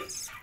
Peace.